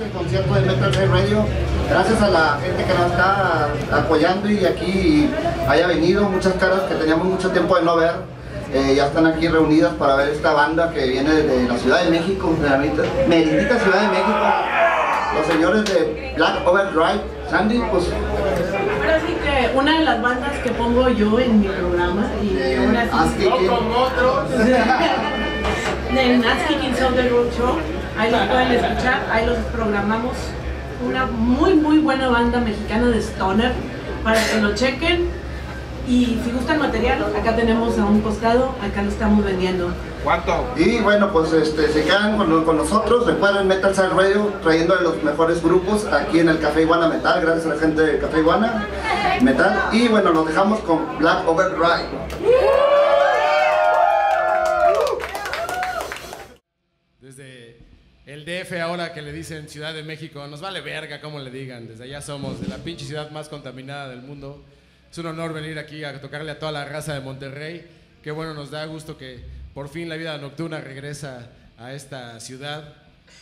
Este concierto de Metal Ray Radio, gracias a la gente que nos está apoyando y aquí haya venido, muchas caras que teníamos mucho tiempo de no ver, eh, ya están aquí reunidas para ver esta banda que viene de la Ciudad de México, de la meritita Ciudad de México, los señores de Black Overdrive, Sandy, pues... Ahora sí que una de las bandas que pongo yo en mi programa y ahora sí... No con otros. del Nasty Kings of the Road Show. Ahí los pueden escuchar, ahí los programamos. Una muy muy buena banda mexicana de Stoner para que lo chequen. Y si gustan material, acá tenemos a un costado, acá lo estamos vendiendo. ¿Cuánto? Y bueno, pues este, se quedan con, con nosotros, recuerden Metal Side Radio, trayendo de los mejores grupos aquí en el Café Iguana Metal, gracias a la gente del Café Iguana Metal. Y bueno, nos dejamos con Black Overdrive. DF ahora que le dicen Ciudad de México, nos vale verga como le digan, desde allá somos, de la pinche ciudad más contaminada del mundo. Es un honor venir aquí a tocarle a toda la raza de Monterrey. Qué bueno, nos da gusto que por fin la vida nocturna regresa a esta ciudad.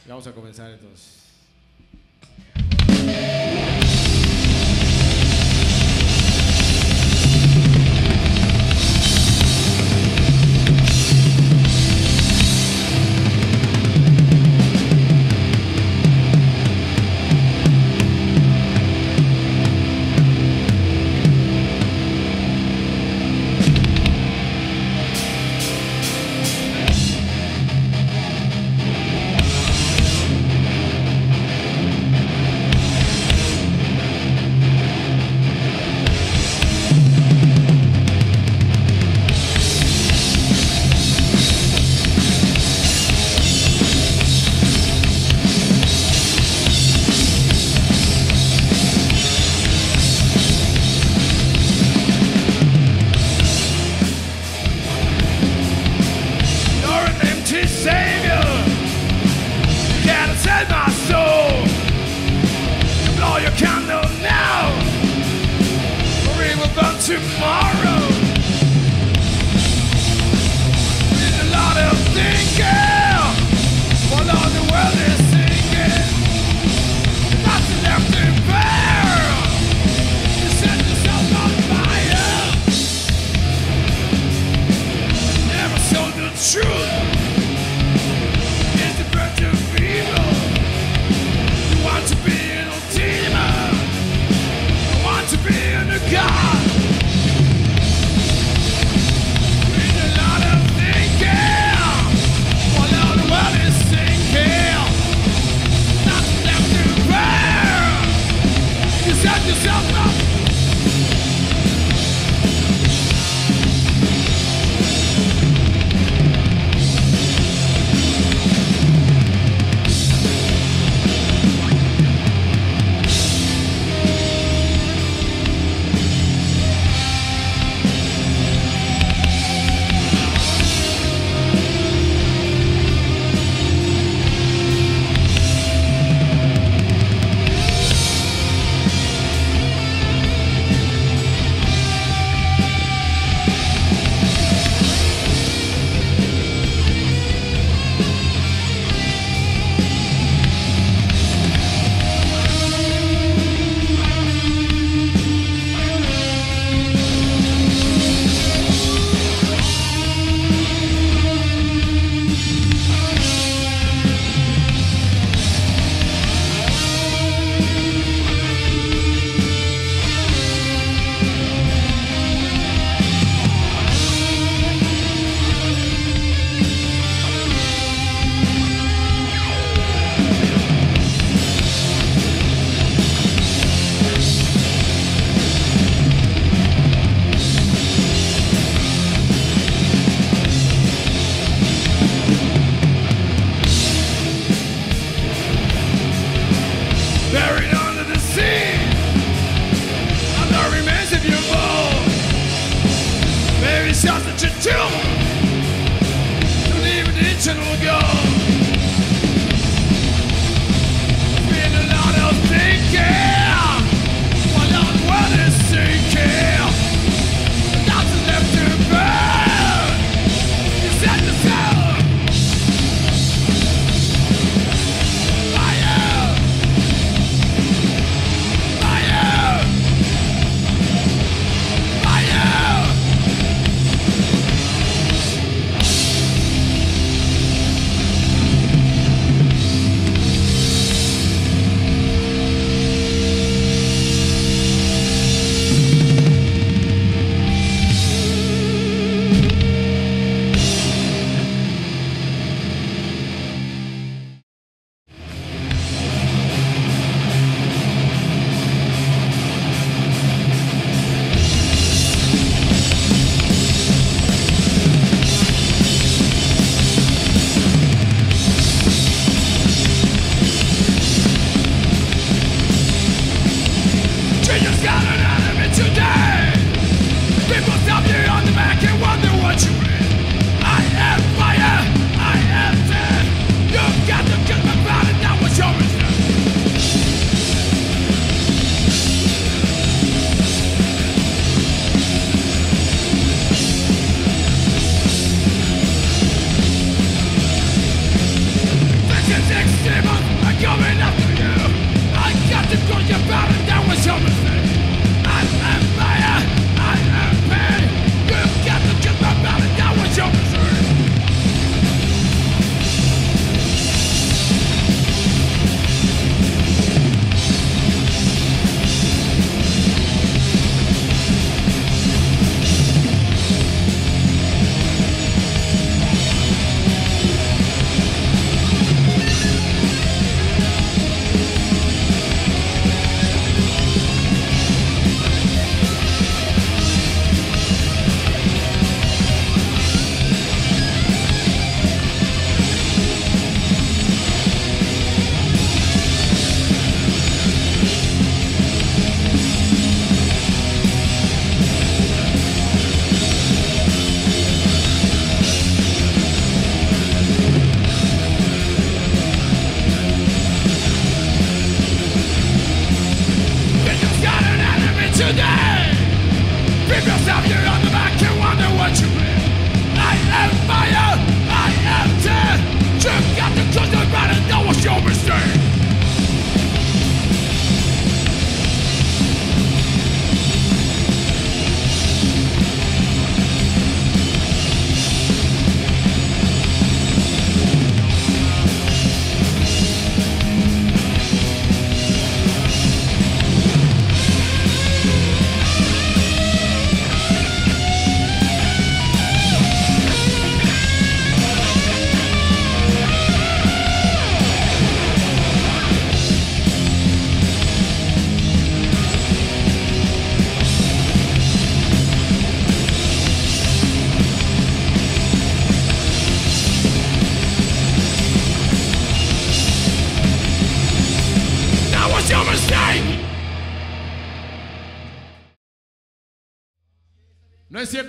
Y vamos a comenzar entonces.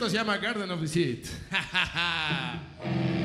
Se llama Garden of the Seed.